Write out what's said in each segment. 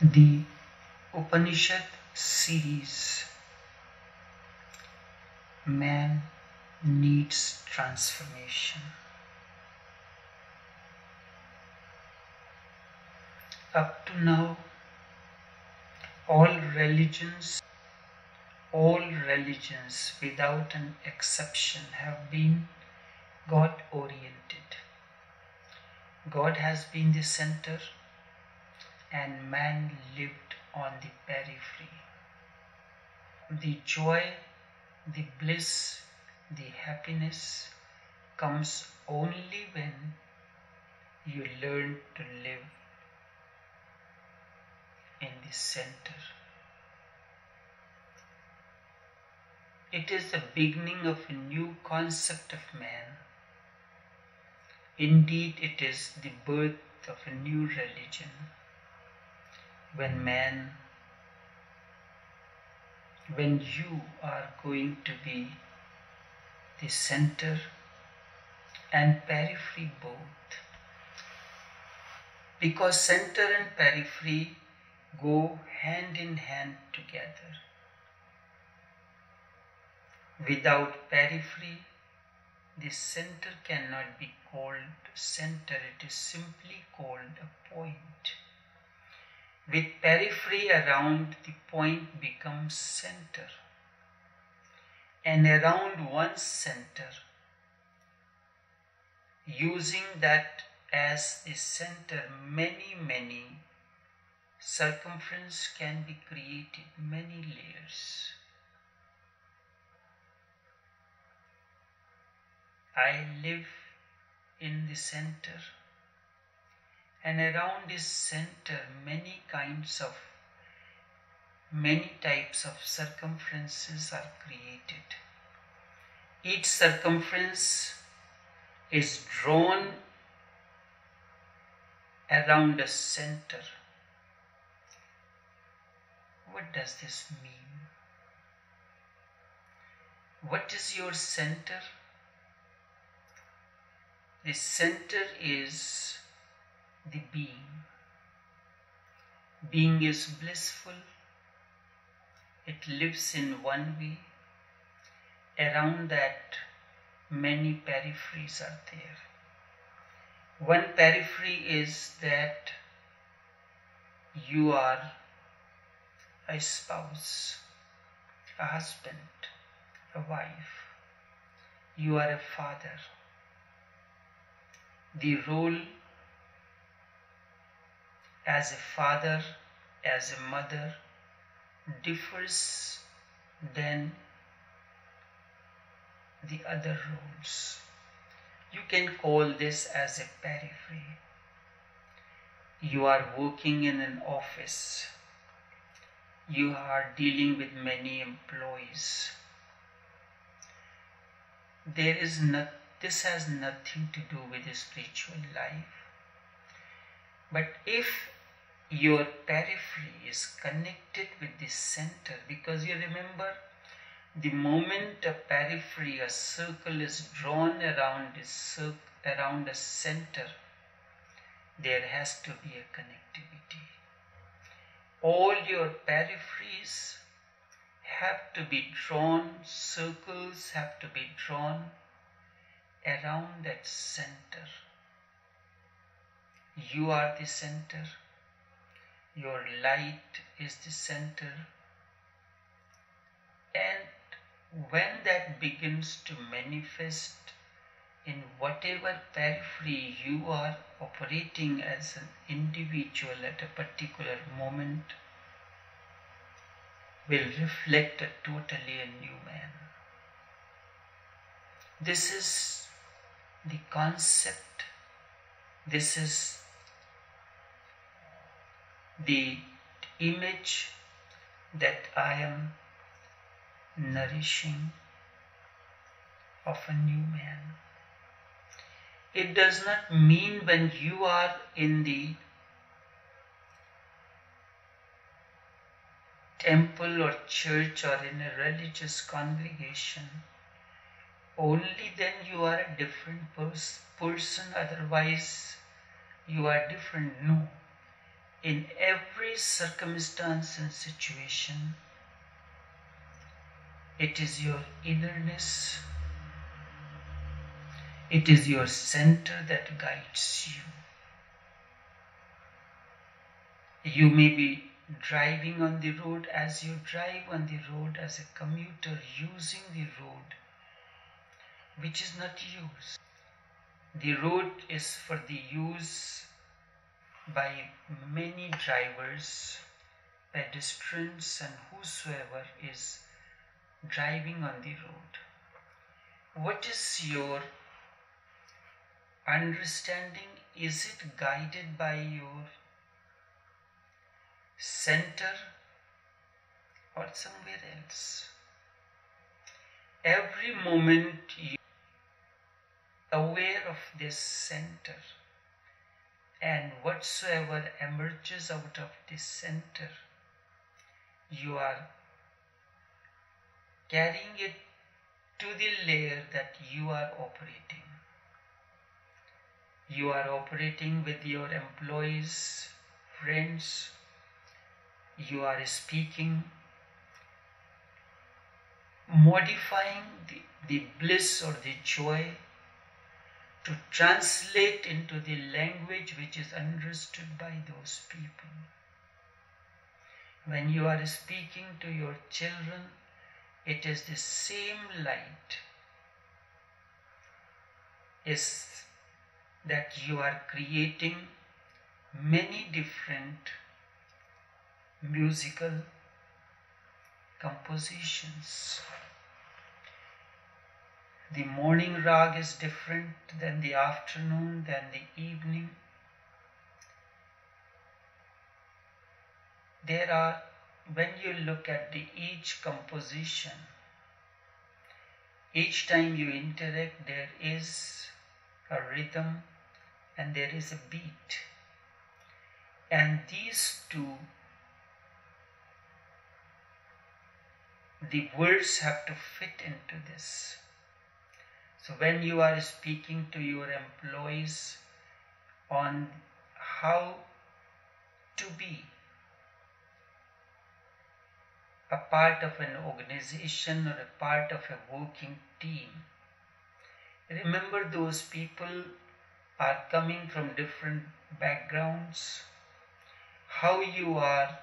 the Upanishad series Man Needs Transformation. Up to now, all religions, all religions without an exception have been God oriented. God has been the center and man lived on the periphery. The joy, the bliss, the happiness comes only when you learn to live in the center. It is the beginning of a new concept of man. Indeed, it is the birth of a new religion when man, when you are going to be the center and periphery both. Because center and periphery go hand in hand together. Without periphery, the center cannot be called center, it is simply called a point with periphery around the point becomes center. And around one center using that as the center many many circumference can be created many layers. I live in the center and around this center many kinds of many types of circumferences are created. Each circumference is drawn around a center. What does this mean? What is your center? The center is the being. Being is blissful, it lives in one way. Around that, many peripheries are there. One periphery is that you are a spouse, a husband, a wife, you are a father. The role as a father, as a mother, differs than the other roles. You can call this as a periphery. You are working in an office. You are dealing with many employees. There is not, this has nothing to do with a spiritual life. But if your periphery is connected with the center because you remember the moment a periphery a circle is drawn around circle around a center there has to be a connectivity. All your peripheries have to be drawn circles have to be drawn around that center. You are the center your light is the center and when that begins to manifest in whatever periphery you are operating as an individual at a particular moment will reflect a totally a new man. This is the concept. This is the image that I am nourishing of a new man. It does not mean when you are in the temple or church or in a religious congregation, only then you are a different pers- person, otherwise, you are different. No in every circumstance and situation. It is your innerness, it is your center that guides you. You may be driving on the road as you drive on the road as a commuter using the road which is not yours. The road is for the use by many drivers, pedestrians, and whosoever is driving on the road. What is your understanding? Is it guided by your center or somewhere else? Every moment you are aware of this center and whatsoever emerges out of this center you are carrying it to the layer that you are operating. You are operating with your employees friends. You are speaking modifying the, the bliss or the joy to translate into the language which is understood by those people. When you are speaking to your children, it is the same light is that you are creating many different musical compositions. The morning rag is different than the afternoon, than the evening. There are, when you look at the each composition, each time you interact, there is a rhythm and there is a beat. And these two, the words have to fit into this. So when you are speaking to your employees on how to be a part of an organization or a part of a working team, remember those people are coming from different backgrounds, how you are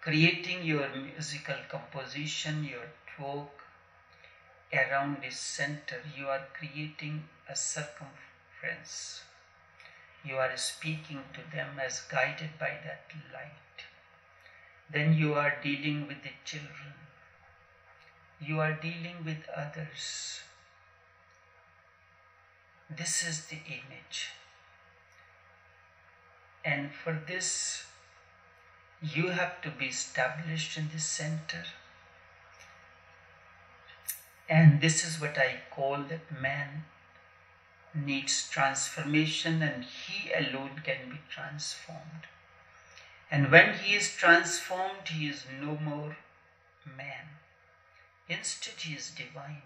creating your musical composition, your talk, around this center, you are creating a circumference. You are speaking to them as guided by that light. Then you are dealing with the children. You are dealing with others. This is the image. And for this, you have to be established in the center and this is what I call that man needs transformation and he alone can be transformed. And when he is transformed, he is no more man. Instead, he is divine.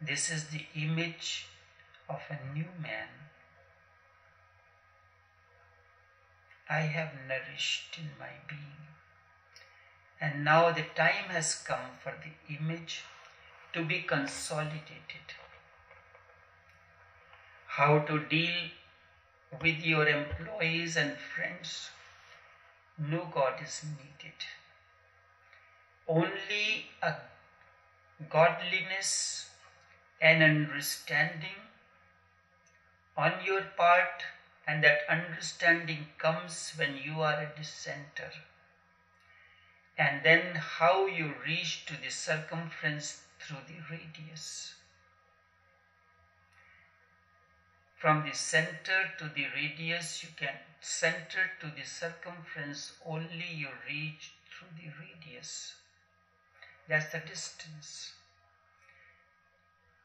This is the image of a new man. I have nourished in my being. And now the time has come for the image to be consolidated. How to deal with your employees and friends. No God is needed. Only a godliness and understanding on your part, and that understanding comes when you are a dissenter. And then how you reach to the circumference through the radius. From the center to the radius, you can center to the circumference only you reach through the radius. That's the distance.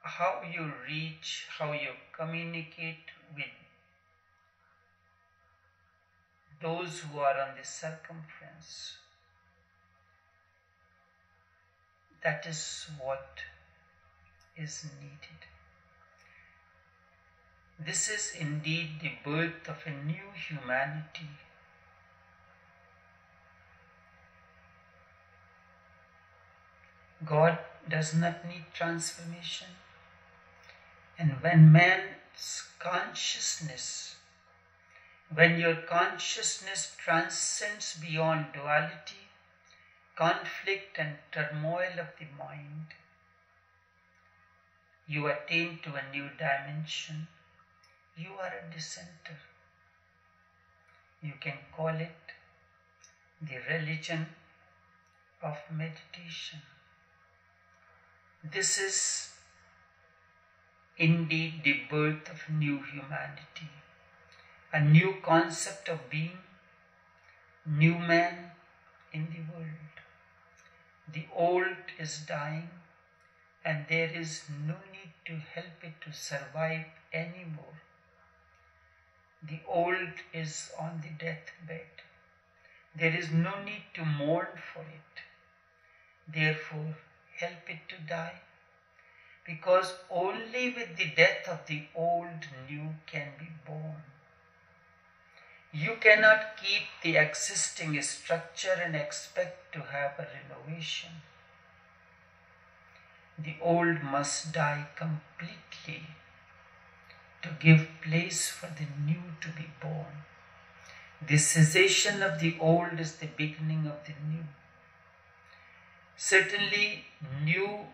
How you reach, how you communicate with those who are on the circumference. That is what is needed. This is indeed the birth of a new humanity. God does not need transformation. And when man's consciousness, when your consciousness transcends beyond duality, conflict, and turmoil of the mind, you attain to a new dimension. You are a dissenter. You can call it the religion of meditation. This is indeed the birth of new humanity, a new concept of being, new man in the world. The old is dying, and there is no need to help it to survive anymore. The old is on the deathbed. There is no need to mourn for it. Therefore, help it to die. Because only with the death of the old, new can be born. You cannot keep the existing structure and expect to have a renovation. The old must die completely to give place for the new to be born. The cessation of the old is the beginning of the new. Certainly, new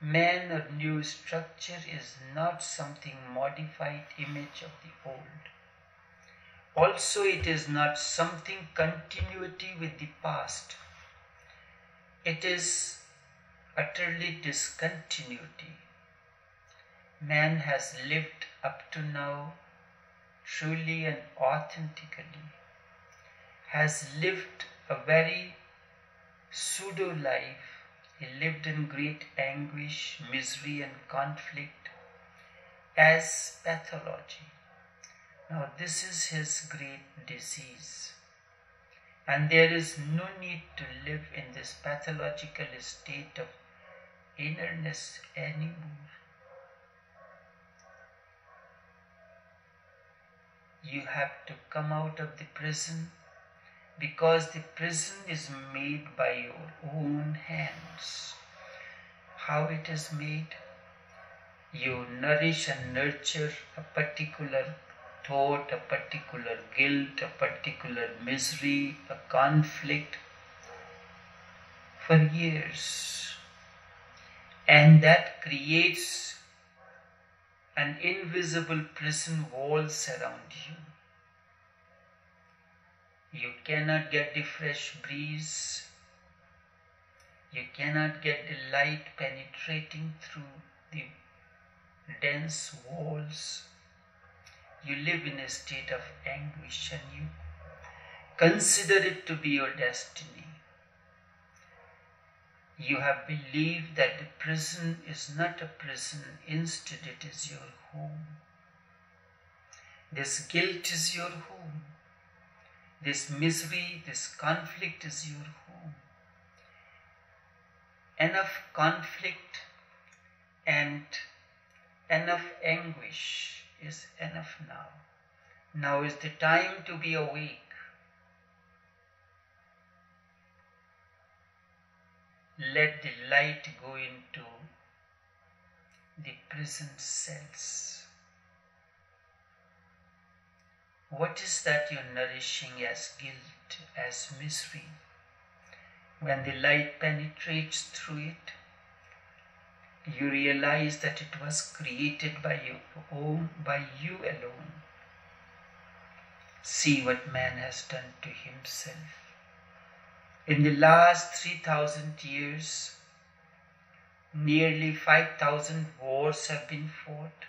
man or new structure is not something modified image of the old. Also, it is not something continuity with the past. It is utterly discontinuity. Man has lived up to now truly and authentically, has lived a very pseudo life. He lived in great anguish, misery, and conflict as pathology. Now, this is his great disease. And there is no need to live in this pathological state of innerness anymore. You have to come out of the prison because the prison is made by your own hands. How it is made? You nourish and nurture a particular thought, a particular guilt, a particular misery, a conflict for years. And that creates an invisible prison walls around you. You cannot get the fresh breeze. You cannot get the light penetrating through the dense walls. You live in a state of anguish and you consider it to be your destiny. You have believed that the prison is not a prison, instead, it is your home. This guilt is your home. This misery, this conflict is your home. Enough conflict and enough anguish is enough now. Now is the time to be awake. Let the light go into the prison cells. What is that you're nourishing as guilt, as misery? When the light penetrates through it, you realize that it was created by you own, by you alone. See what man has done to himself. In the last 3000 years, nearly 5000 wars have been fought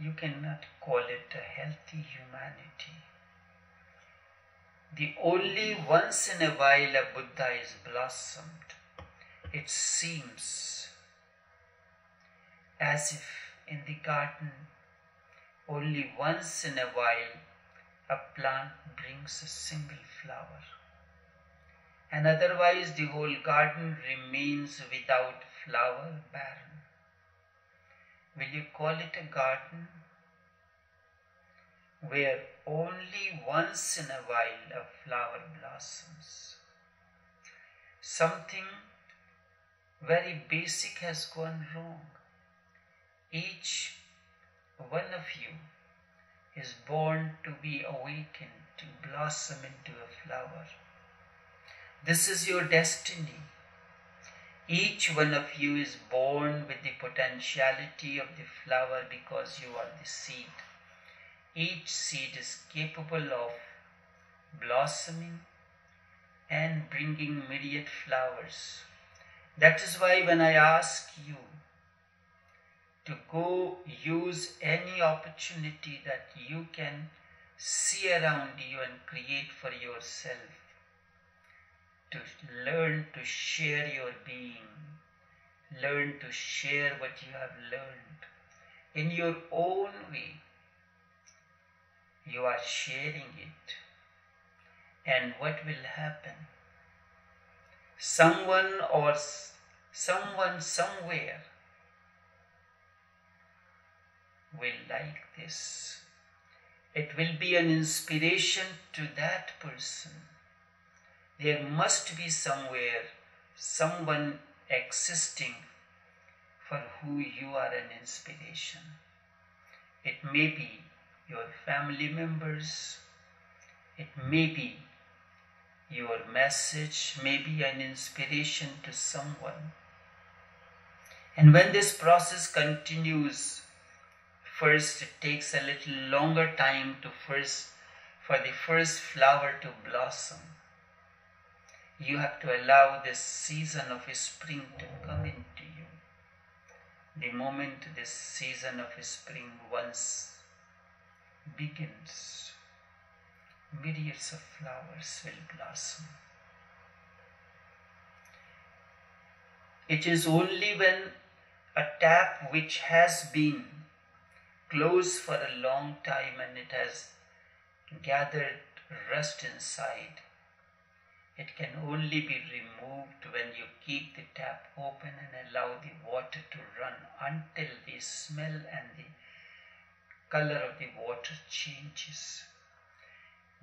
you cannot call it a healthy humanity. The only once in a while a Buddha is blossomed, it seems as if in the garden only once in a while a plant brings a single flower. And otherwise the whole garden remains without flower, barren. Will you call it a garden? Where only once in a while a flower blossoms. something very basic has gone wrong. Each one of you is born to be awakened, to blossom into a flower. This is your destiny. Each one of you is born with the potentiality of the flower because you are the seed. Each seed is capable of blossoming and bringing myriad flowers. That is why when I ask you to go use any opportunity that you can see around you and create for yourself, to learn to share your being, learn to share what you have learned in your own way. You are sharing it. And what will happen? Someone or someone somewhere will like this. It will be an inspiration to that person there must be somewhere someone existing for who you are an inspiration. It may be your family members, it may be your message, may be an inspiration to someone. And when this process continues, first it takes a little longer time to first for the first flower to blossom you have to allow this season of spring to come into you. The moment this season of spring once begins, myriads of flowers will blossom. It is only when a tap which has been closed for a long time and it has gathered rust inside it can only be removed when you keep the tap open and allow the water to run until the smell and the color of the water changes.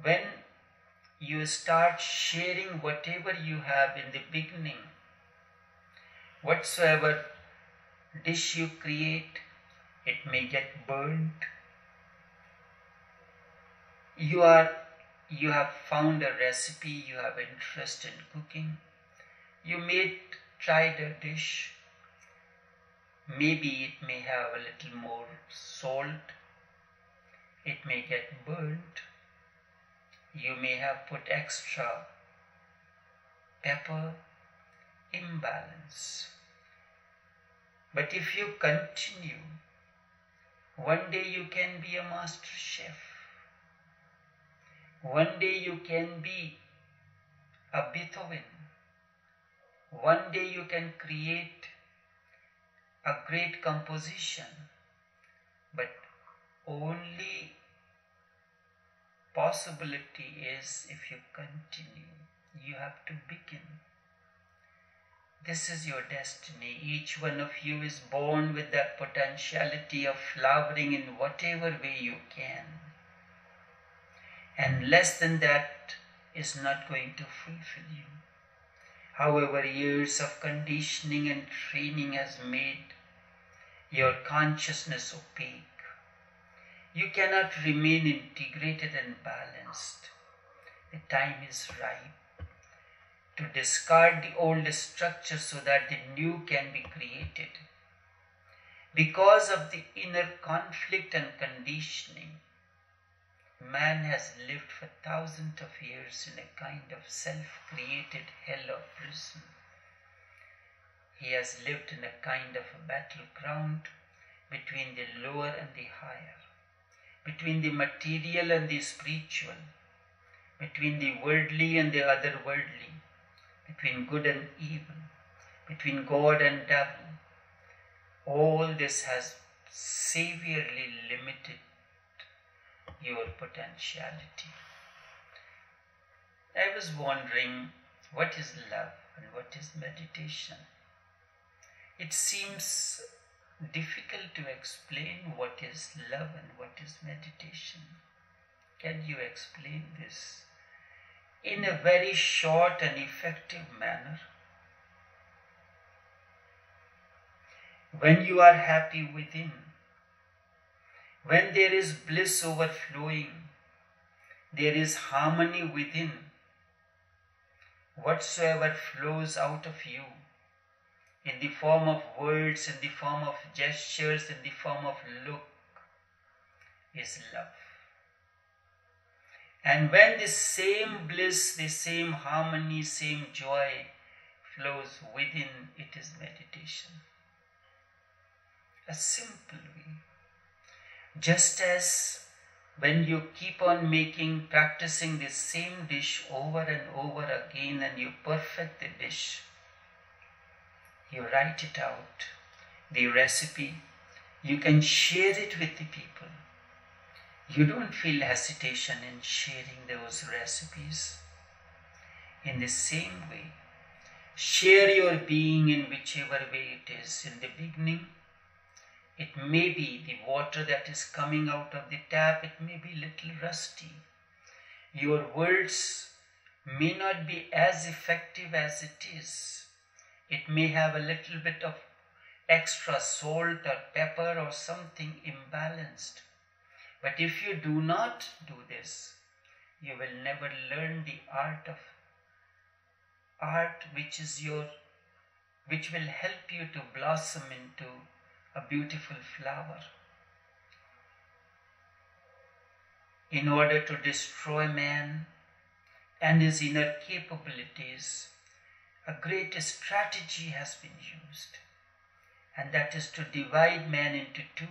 When you start sharing whatever you have in the beginning, whatsoever dish you create, it may get burnt. You are you have found a recipe, you have interest in cooking, you may try a dish, maybe it may have a little more salt, it may get burnt, you may have put extra pepper, imbalance. But if you continue, one day you can be a master chef. One day you can be a Beethoven. One day you can create a great composition, but only possibility is if you continue. You have to begin. This is your destiny. Each one of you is born with that potentiality of flowering in whatever way you can and less than that is not going to fulfill you. However, years of conditioning and training has made your consciousness opaque. You cannot remain integrated and balanced. The time is ripe to discard the old structure so that the new can be created. Because of the inner conflict and conditioning, Man has lived for thousands of years in a kind of self created hell or prison. He has lived in a kind of a battleground between the lower and the higher, between the material and the spiritual, between the worldly and the otherworldly, between good and evil, between God and devil. All this has severely limited your potentiality. I was wondering what is love and what is meditation. It seems difficult to explain what is love and what is meditation. Can you explain this in a very short and effective manner? When you are happy within, when there is bliss overflowing, there is harmony within, whatsoever flows out of you in the form of words, in the form of gestures, in the form of look, is love. And when the same bliss, the same harmony, same joy flows within, it is meditation. A simple way. Just as when you keep on making, practicing the same dish over and over again and you perfect the dish, you write it out, the recipe, you can share it with the people. You don't feel hesitation in sharing those recipes. In the same way, share your being in whichever way it is. In the beginning, it may be the water that is coming out of the tap, it may be little rusty. Your words may not be as effective as it is. It may have a little bit of extra salt or pepper or something imbalanced. But if you do not do this, you will never learn the art of art which is your which will help you to blossom into a beautiful flower. In order to destroy man and his inner capabilities, a great strategy has been used, and that is to divide man into two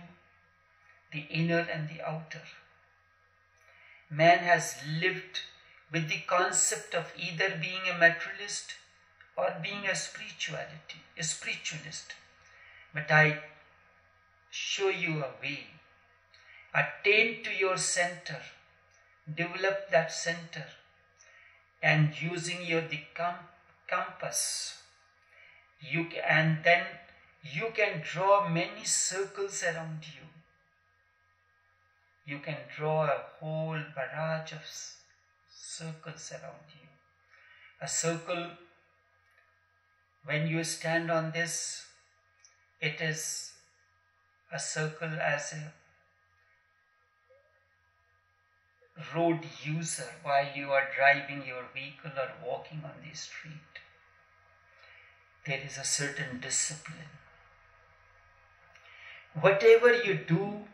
the inner and the outer. Man has lived with the concept of either being a materialist or being a spirituality, a spiritualist. But I show you a way. Attain to your center, develop that center, and using your the compass, you can, and then you can draw many circles around you you can draw a whole barrage of circles around you. A circle, when you stand on this, it is a circle as a road user while you are driving your vehicle or walking on the street. There is a certain discipline. Whatever you do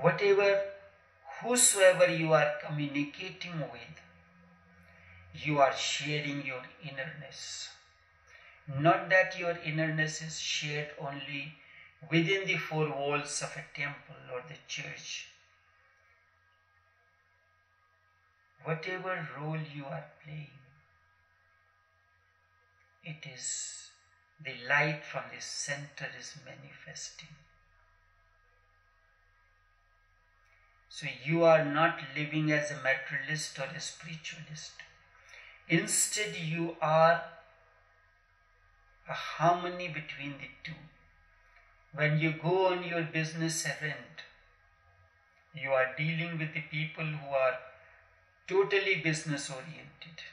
whatever, whosoever you are communicating with, you are sharing your innerness. Not that your innerness is shared only within the four walls of a temple or the church. Whatever role you are playing, it is the light from the center is manifesting. So you are not living as a materialist or a spiritualist. Instead, you are a harmony between the two. When you go on your business errand, you are dealing with the people who are totally business oriented,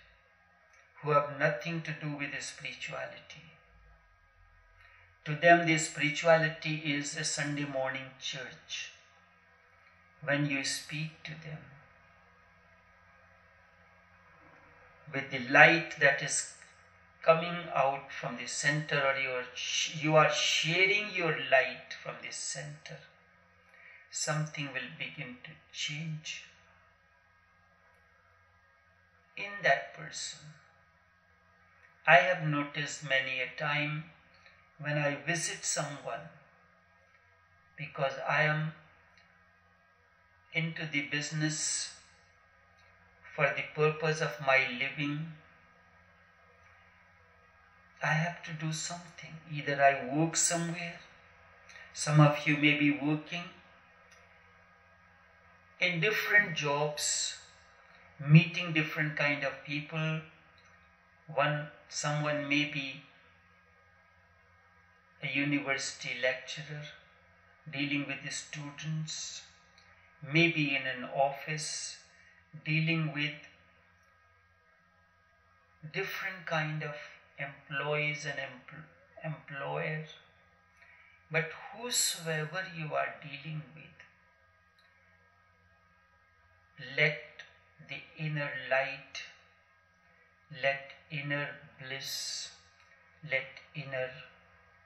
who have nothing to do with spirituality. To them, the spirituality is a Sunday morning church when you speak to them with the light that is coming out from the center or you are, you are sharing your light from the center something will begin to change in that person i have noticed many a time when i visit someone because i am into the business for the purpose of my living, I have to do something. Either I work somewhere, some of you may be working in different jobs, meeting different kind of people. One, someone may be a university lecturer dealing with students maybe in an office dealing with different kind of employees and empl- employers But whosoever you are dealing with, let the inner light, let inner bliss, let inner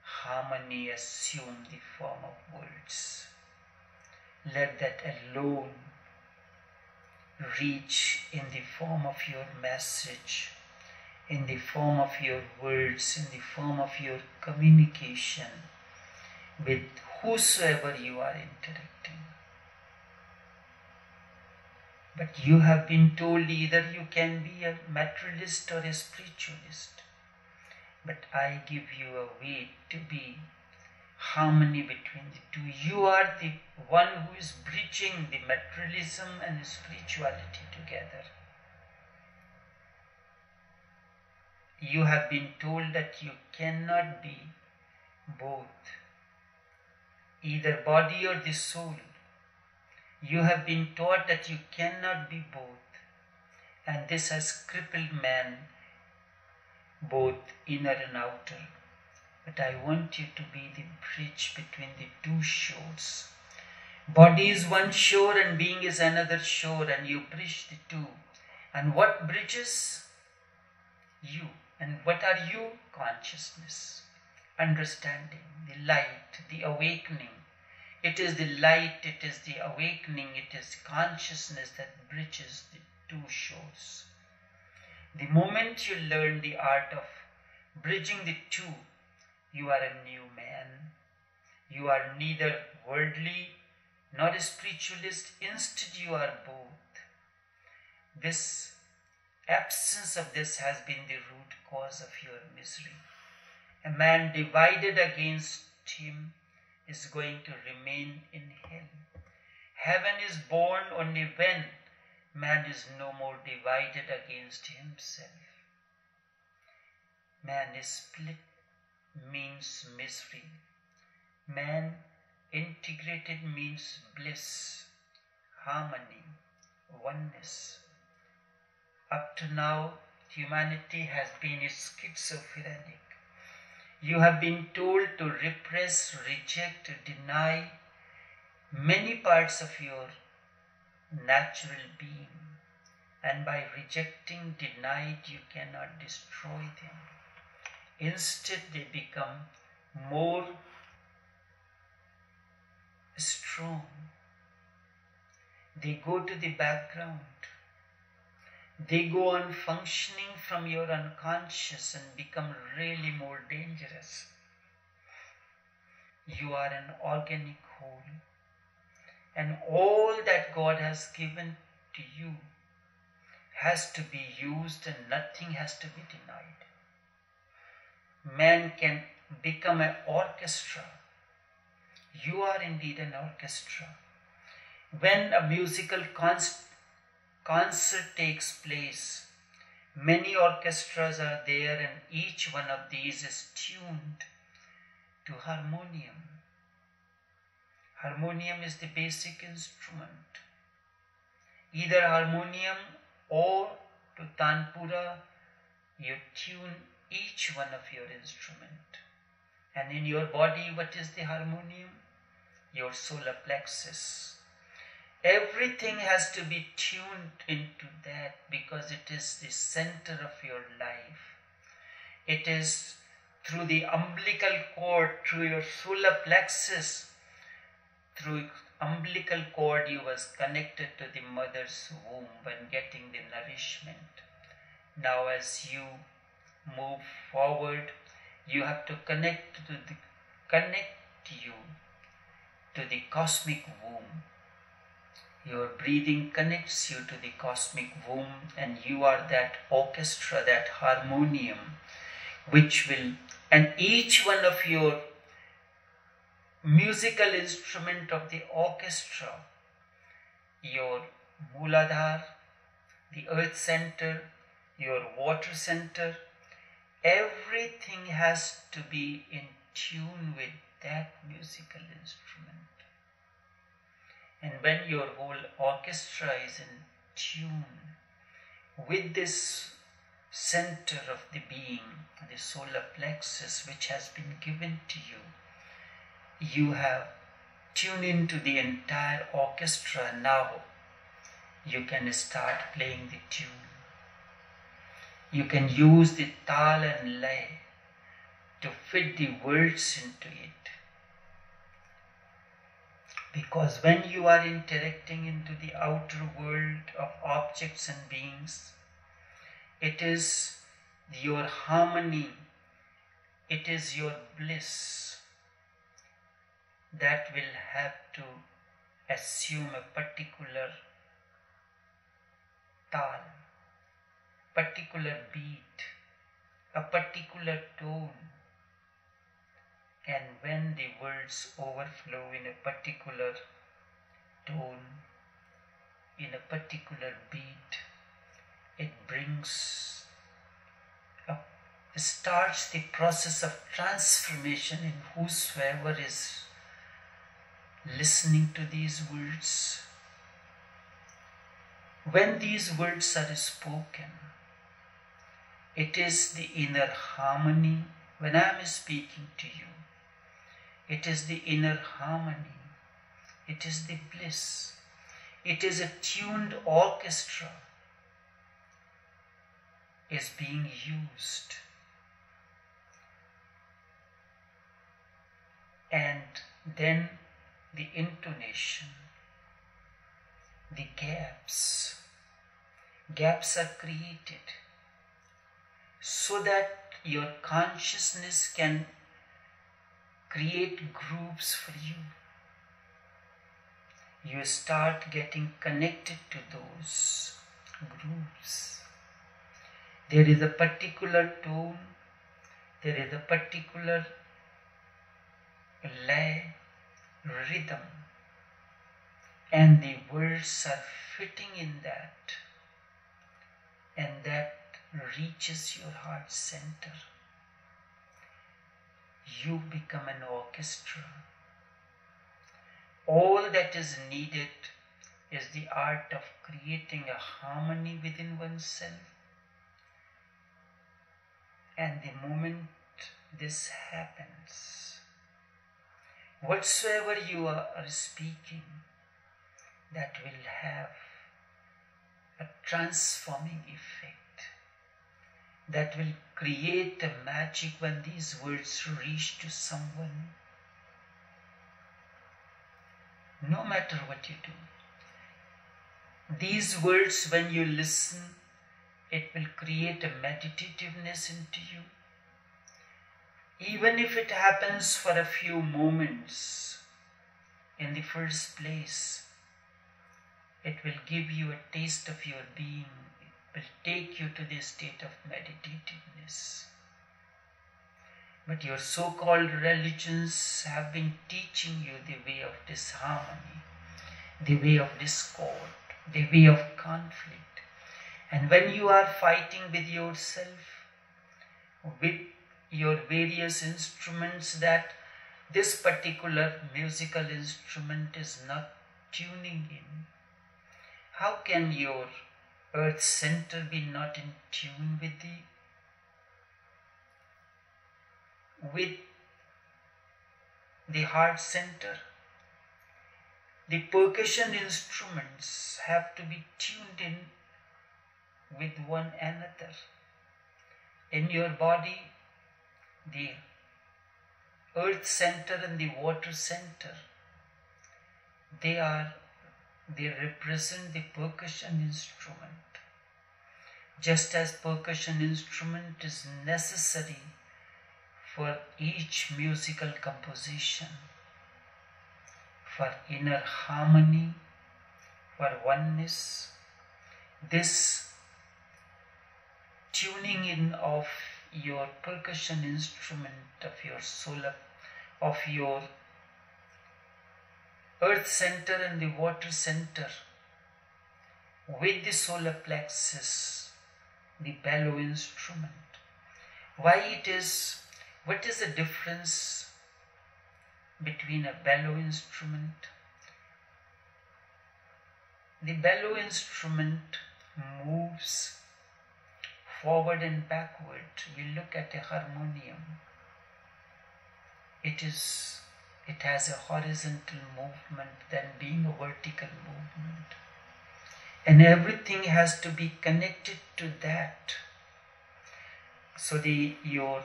harmony assume the form of words. Let that alone reach in the form of your message, in the form of your words, in the form of your communication with whosoever you are interacting. But you have been told either you can be a materialist or a spiritualist. But I give you a way to be harmony between the two. You are the one who is bridging the materialism and the spirituality together. You have been told that you cannot be both, either body or the soul. You have been taught that you cannot be both, and this has crippled man both inner and outer. But I want you to be the bridge between the two shores. Body is one shore and being is another shore, and you bridge the two. And what bridges? You. And what are you? Consciousness, understanding, the light, the awakening. It is the light, it is the awakening, it is consciousness that bridges the two shores. The moment you learn the art of bridging the two, you are a new man. You are neither worldly nor a spiritualist, instead, you are both. This absence of this has been the root cause of your misery. A man divided against him is going to remain in hell. Heaven is born only when man is no more divided against himself. Man is split means misery. Man integrated means bliss, harmony, oneness. Up to now, humanity has been schizophrenic. You have been told to repress, reject, deny many parts of your natural being, and by rejecting, denied, you cannot destroy them. Instead, they become more strong. They go to the background. They go on functioning from your unconscious and become really more dangerous. You are an organic whole, and all that God has given to you has to be used, and nothing has to be denied man can become an orchestra. You are indeed an orchestra. When a musical concert takes place, many orchestras are there, and each one of these is tuned to harmonium. Harmonium is the basic instrument. Either harmonium or to Tanpura, you tune each one of your instrument. And in your body, what is the harmonium? Your solar plexus. Everything has to be tuned into that because it is the center of your life. It is through the umbilical cord, through your solar plexus, through umbilical cord you was connected to the mother's womb and getting the nourishment. Now as you move forward you have to connect to the connect you to the cosmic womb your breathing connects you to the cosmic womb and you are that orchestra that harmonium which will and each one of your musical instrument of the orchestra your muladhara the earth center your water center Everything has to be in tune with that musical instrument. And when your whole orchestra is in tune with this center of the being, the solar plexus which has been given to you, you have tuned into the entire orchestra. Now you can start playing the tune. You can use the tal and lay to fit the words into it because when you are interacting into the outer world of objects and beings it is your harmony it is your bliss that will have to assume a particular tal, particular beat, a particular tone. And when the words overflow in a particular tone, in a particular beat, it brings up, starts the process of transformation in whosoever is listening to these words. When these words are spoken, it is the inner harmony. When I am speaking to you, it is the inner harmony. It is the bliss. It is a tuned orchestra is being used. And then the intonation, the gaps. Gaps are created so that your consciousness can create groups for you. You start getting connected to those groups. There is a particular tone, there is a particular lay, rhythm and the words are fitting in that and that reaches your heart center you become an orchestra all that is needed is the art of creating a harmony within oneself and the moment this happens whatsoever you are speaking, that will have a transforming effect. That will create the magic when these words reach to someone. No matter what you do. These words, when you listen, it will create a meditativeness into you even if it happens for a few moments in the first place, it will give you a taste of your being, it will take you to the state of meditativeness. But your so called religions have been teaching you the way of disharmony, the way of discord, the way of conflict. And when you are fighting with yourself, with your various instruments that this particular musical instrument is not tuning in? How can your earth center be not in tune with the with the heart center? The percussion instruments have to be tuned in with one another. In your body, the earth center and the water center they are they represent the percussion instrument just as percussion instrument is necessary for each musical composition for inner harmony for oneness. This tuning in of your percussion instrument of your solar of your earth center and the water center with the solar plexus the bellow instrument. Why it is what is the difference between a bellow instrument the bellow instrument moves forward and backward. You look at a harmonium. It is it has a horizontal movement than being a vertical movement. And everything has to be connected to that. So the your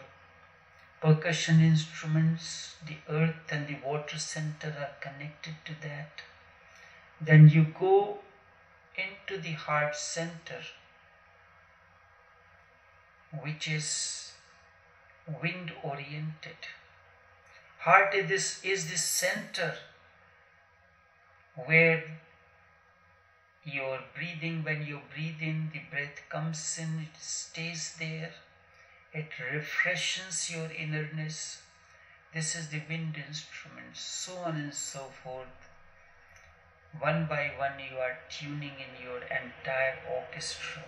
percussion instruments, the earth and the water center are connected to that. Then you go into the heart center, which is wind oriented. Heart is this, is the center where your breathing, when you breathe in, the breath comes in, it stays there, it refreshes your innerness. This is the wind instrument, so on and so forth. One by one, you are tuning in your entire orchestra.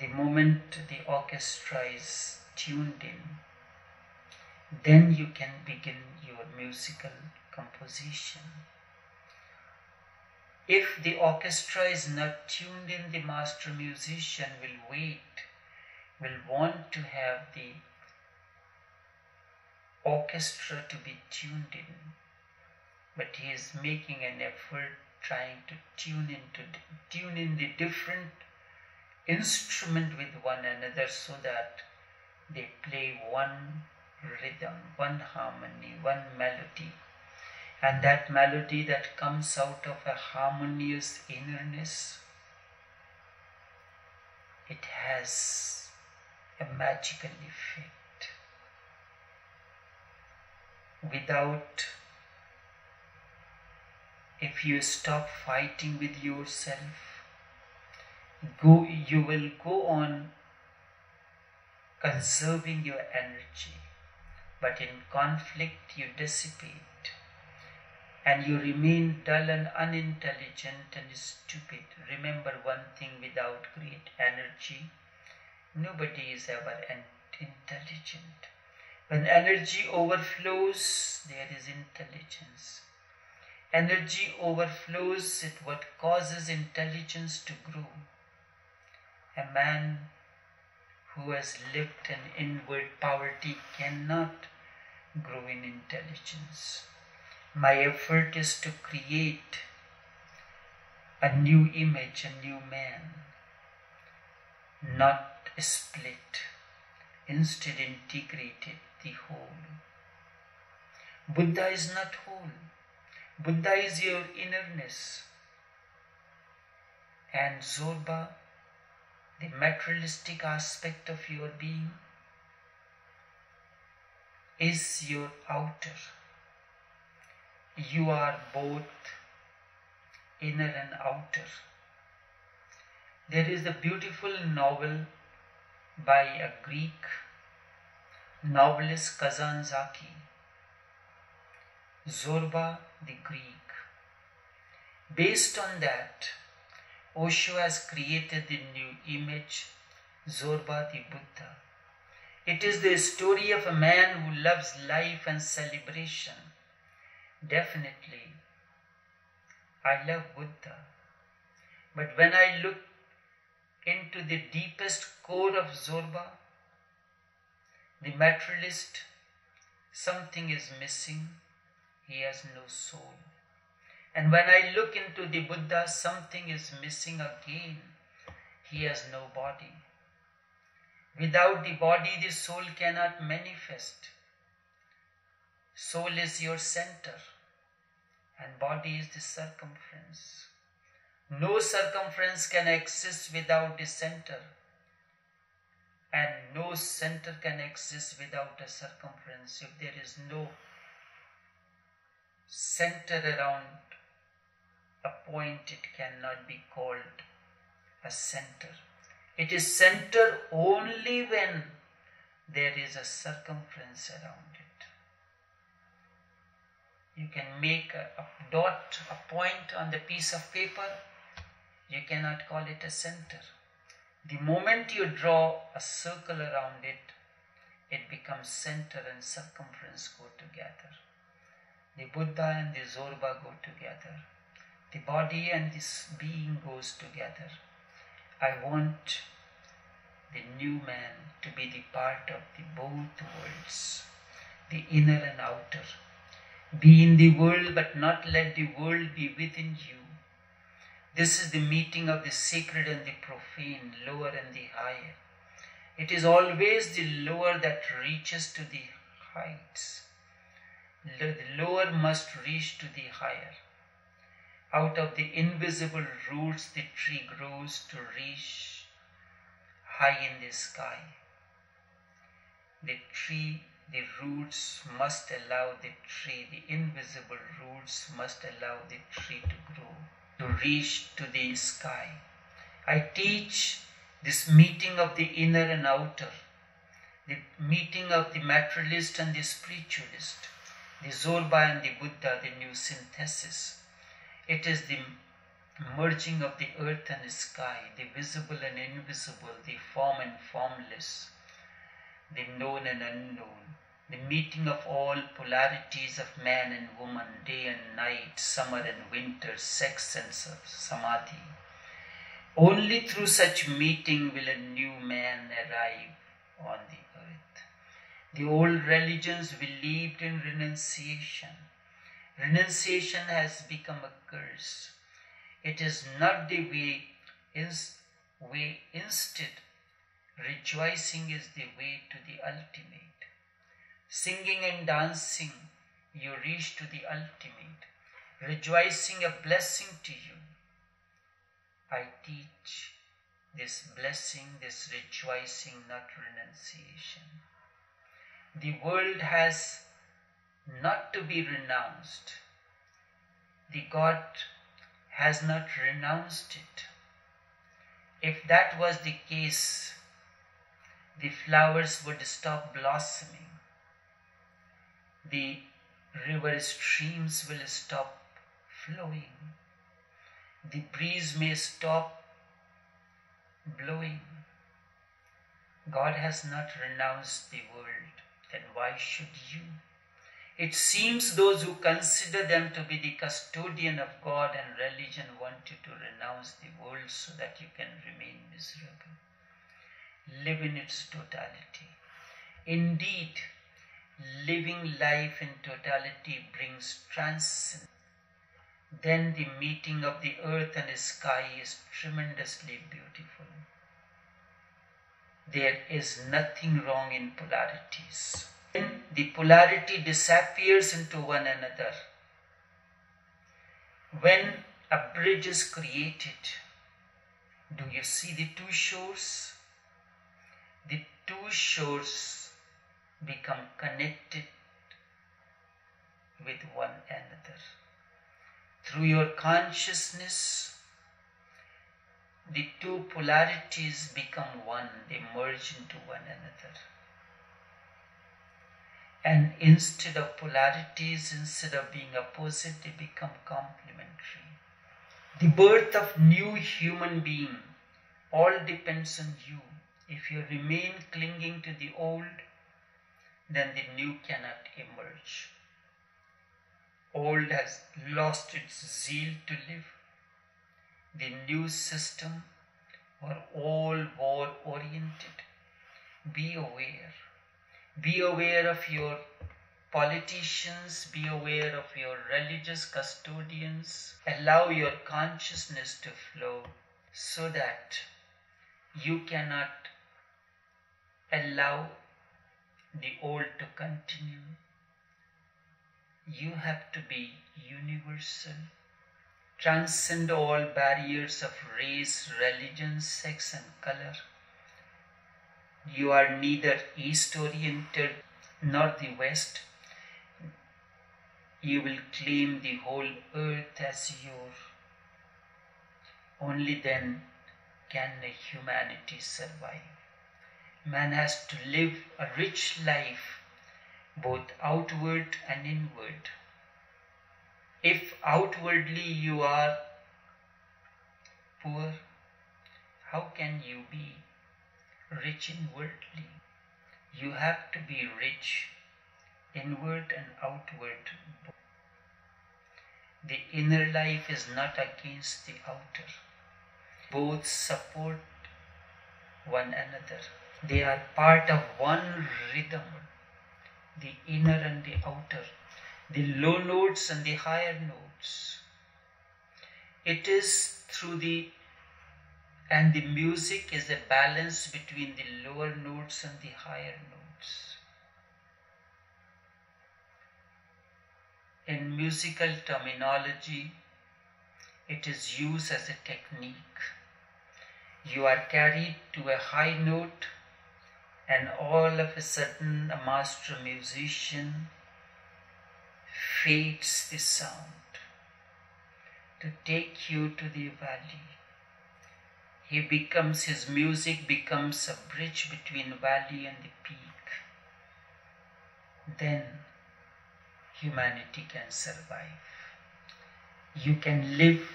The moment the orchestra is tuned in, then you can begin your musical composition. If the orchestra is not tuned in, the master musician will wait, will want to have the orchestra to be tuned in, but he is making an effort trying to tune into tune in the different instrument with one another so that they play one rhythm, one harmony, one melody. And that melody that comes out of a harmonious innerness, it has a magical effect. Without, if you stop fighting with yourself, go, you will go on conserving your energy but in conflict you dissipate and you remain dull and unintelligent and stupid. Remember one thing without great energy, nobody is ever intelligent. When energy overflows, there is intelligence. Energy overflows is what causes intelligence to grow. A man who has lived in inward poverty cannot grow in intelligence. My effort is to create a new image, a new man, not split, instead integrated the whole. Buddha is not whole. Buddha is your innerness. And Zorba the materialistic aspect of your being is your outer. You are both inner and outer. There is a beautiful novel by a Greek novelist Kazantzakis, Zorba the Greek. Based on that, Osho has created the new image, Zorba the Buddha. It is the story of a man who loves life and celebration. Definitely, I love Buddha. But when I look into the deepest core of Zorba, the materialist, something is missing. He has no soul. And when I look into the Buddha, something is missing again. He has no body. Without the body, the soul cannot manifest. Soul is your center, and body is the circumference. No circumference can exist without a center, and no center can exist without a circumference. If there is no center around a point, it cannot be called a center. It is center only when there is a circumference around it. You can make a, a dot, a point on the piece of paper, you cannot call it a center. The moment you draw a circle around it, it becomes center and circumference go together. The Buddha and the Zorba go together. The body and this being goes together. I want the new man to be the part of the both worlds, the inner and outer. Be in the world, but not let the world be within you. This is the meeting of the sacred and the profane, lower and the higher. It is always the lower that reaches to the heights. The lower must reach to the higher. Out of the invisible roots, the tree grows to reach high in the sky. The tree, the roots must allow the tree, the invisible roots must allow the tree to grow, to reach to the sky. I teach this meeting of the inner and outer, the meeting of the materialist and the spiritualist, the Zorba and the Buddha, the new synthesis. It is the merging of the earth and the sky, the visible and invisible, the form and formless, the known and unknown, the meeting of all polarities of man and woman, day and night, summer and winter, sex and samadhi. Only through such meeting will a new man arrive on the earth. The old religions believed in renunciation. Renunciation has become a curse. It is not the way, is way instead. Rejoicing is the way to the ultimate. Singing and dancing, you reach to the ultimate. Rejoicing a blessing to you. I teach this blessing, this rejoicing, not renunciation. The world has not to be renounced. The God has not renounced it. If that was the case, the flowers would stop blossoming. The river streams will stop flowing. The breeze may stop blowing. God has not renounced the world, then why should you? It seems those who consider them to be the custodian of God and religion want you to renounce the world so that you can remain miserable. Live in its totality. Indeed, living life in totality brings transcendence. Then the meeting of the earth and the sky is tremendously beautiful. There is nothing wrong in polarities the polarity disappears into one another. When a bridge is created, do you see the two shores? The two shores become connected with one another. Through your consciousness, the two polarities become one, they merge into one another and instead of polarities, instead of being opposite, they become complementary. The birth of new human being all depends on you. If you remain clinging to the old, then the new cannot emerge. Old has lost its zeal to live. The new system are all war oriented. Be aware be aware of your politicians, be aware of your religious custodians. Allow your consciousness to flow so that you cannot allow the old to continue. You have to be universal, transcend all barriers of race, religion, sex, and color you are neither east oriented nor the west. You will claim the whole earth as your. Only then can humanity survive. Man has to live a rich life, both outward and inward. If outwardly you are poor, how can you be rich inwardly. You have to be rich inward and outward. The inner life is not against the outer. Both support one another. They are part of one rhythm, the inner and the outer. the low notes and the higher notes. It is through the and the music is a balance between the lower notes and the higher notes. In musical terminology, it is used as a technique. You are carried to a high note, and all of a sudden, a master musician fades the sound to take you to the valley he becomes, his music becomes a bridge between valley and the peak. Then humanity can survive. You can live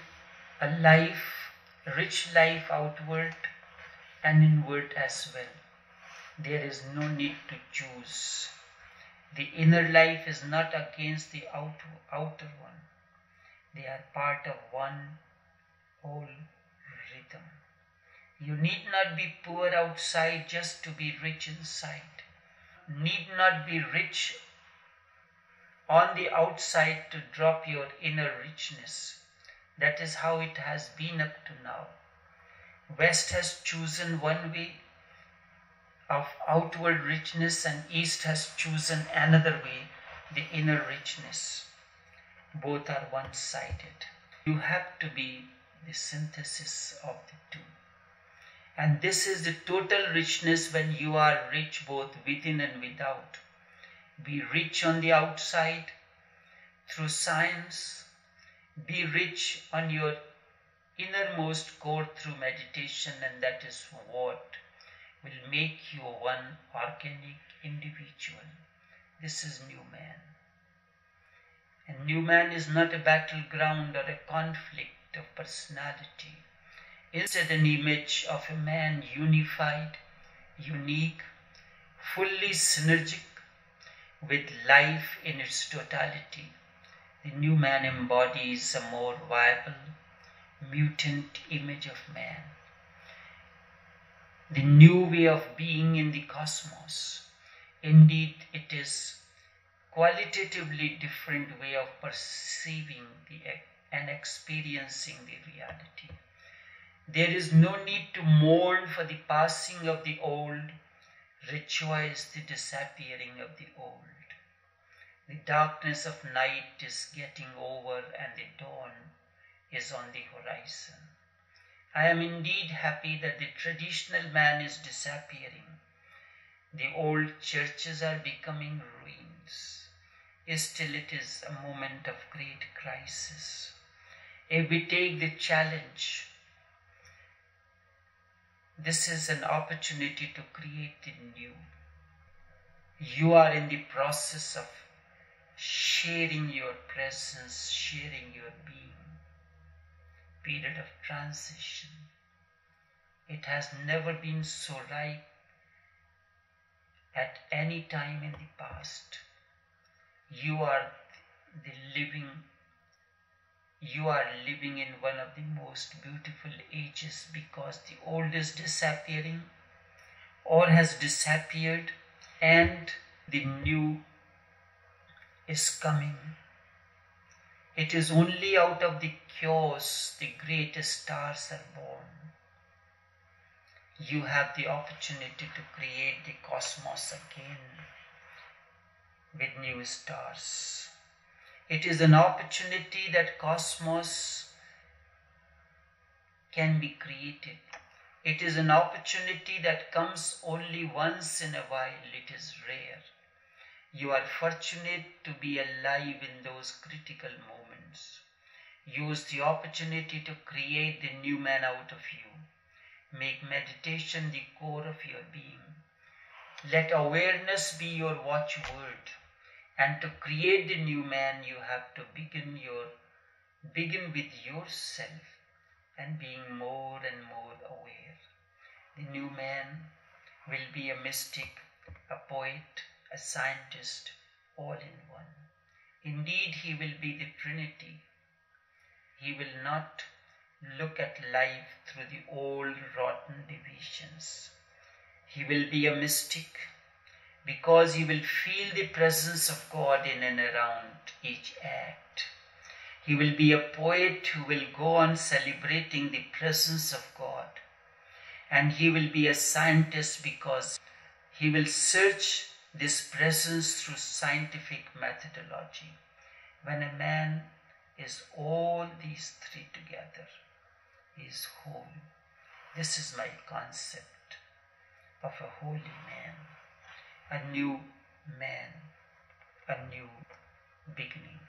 a life, rich life outward and inward as well. There is no need to choose. The inner life is not against the outer, outer one. They are part of one whole rhythm. You need not be poor outside just to be rich inside. Need not be rich on the outside to drop your inner richness. That is how it has been up to now. West has chosen one way of outward richness and East has chosen another way, the inner richness. Both are one sided. You have to be the synthesis of the two. And this is the total richness when you are rich both within and without. Be rich on the outside through science. Be rich on your innermost core through meditation, and that is what will make you one organic individual. This is new man. And new man is not a battleground or a conflict of personality. Instead, an image of a man unified, unique, fully synergic with life in its totality. The new man embodies a more viable, mutant image of man. The new way of being in the cosmos. Indeed, it is qualitatively different way of perceiving the, and experiencing the reality. There is no need to mourn for the passing of the old, rejoice the disappearing of the old. The darkness of night is getting over and the dawn is on the horizon. I am indeed happy that the traditional man is disappearing. The old churches are becoming ruins. Still, it is a moment of great crisis. If we take the challenge this is an opportunity to create the new. You are in the process of sharing your presence, sharing your being. Period of transition. It has never been so ripe at any time in the past. You are the living you are living in one of the most beautiful ages because the old is disappearing, all has disappeared, and the new is coming. It is only out of the chaos the greatest stars are born. You have the opportunity to create the cosmos again with new stars. It is an opportunity that cosmos can be created. It is an opportunity that comes only once in a while. It is rare. You are fortunate to be alive in those critical moments. Use the opportunity to create the new man out of you. Make meditation the core of your being. Let awareness be your watchword. And to create the new man, you have to begin your begin with yourself and being more and more aware. The new man will be a mystic, a poet, a scientist, all in one. Indeed, he will be the Trinity. He will not look at life through the old rotten divisions. He will be a mystic, because he will feel the presence of God in and around each act. He will be a poet who will go on celebrating the presence of God. And he will be a scientist because he will search this presence through scientific methodology. When a man is all these three together, he is whole. This is my concept of a holy man, a new man, a new beginning.